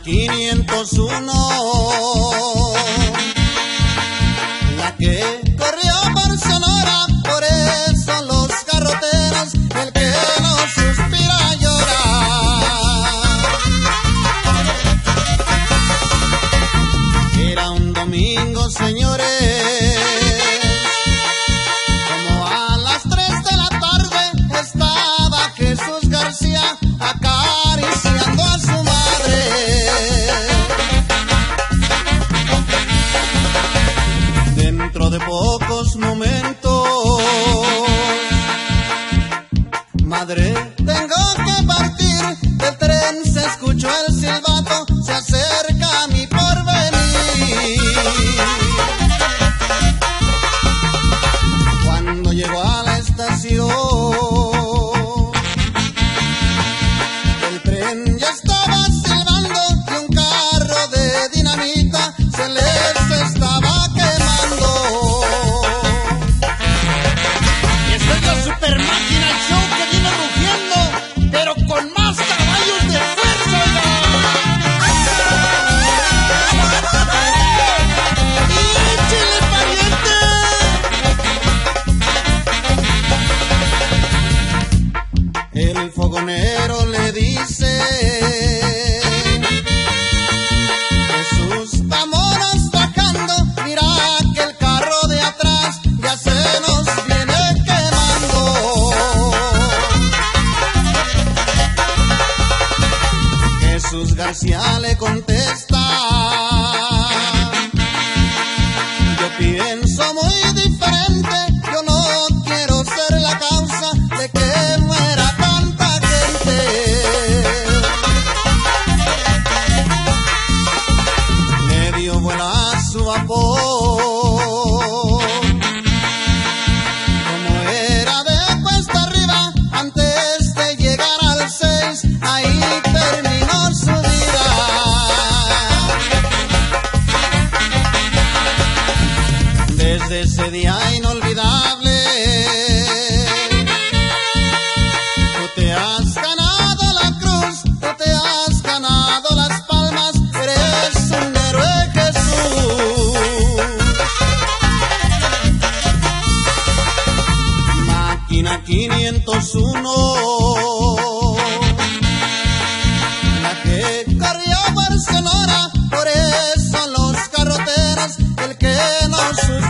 la 501, la que corrió por Sonora, por eso los carroteros, el que no suspira llora. Era un domingo, señor. de pocos momentos. Madre fogonero le dice, Jesús, vámonos tocando, mira que el carro de atrás ya se nos viene quemando. Jesús García le contesta, yo pienso desde ese día inolvidable. Tú te has ganado la cruz, tú te has ganado las palmas, eres un héroe Jesús. Máquina 501. la que Barcelona, por eso los carroteros, el que nos